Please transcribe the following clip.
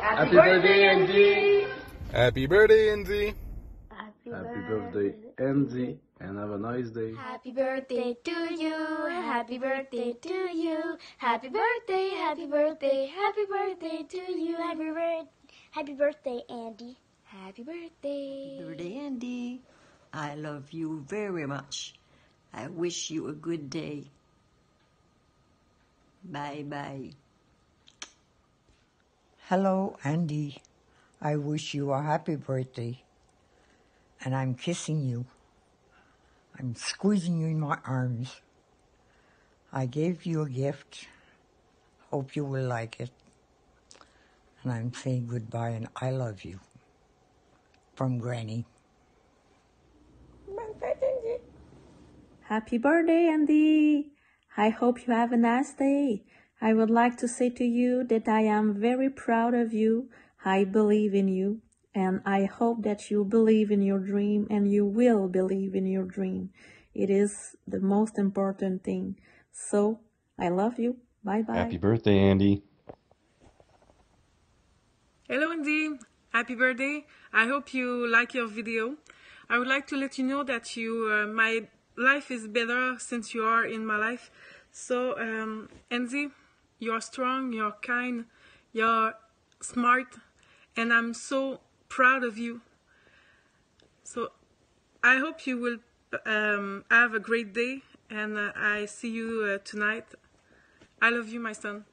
Happy birthday, Angie! Happy birthday, Andy. Happy, Happy birthday, Angie, and have a nice day. Happy birthday to you. Happy birthday to you. Happy birthday, happy birthday, happy birthday to you. Happy birthday, happy birthday, Andy. Happy birthday. birthday, Andy. I love you very much. I wish you a good day. Bye bye. Hello, Andy. I wish you a happy birthday. And I'm kissing you. I'm squeezing you in my arms. I gave you a gift. Hope you will like it. And I'm saying goodbye and I love you. From Granny. Happy birthday, Andy! I hope you have a nice day. I would like to say to you that I am very proud of you. I believe in you, and I hope that you believe in your dream and you will believe in your dream. It is the most important thing. So, I love you. Bye bye. Happy birthday, Andy. Hello Andy, happy birthday. I hope you like your video. I would like to let you know that you, uh, my life is better since you are in my life. So, um, Andy, you're strong, you're kind, you're smart, and I'm so proud of you. So, I hope you will um, have a great day, and uh, I see you uh, tonight. I love you, my son.